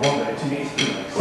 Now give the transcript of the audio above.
one day, two weeks, three weeks.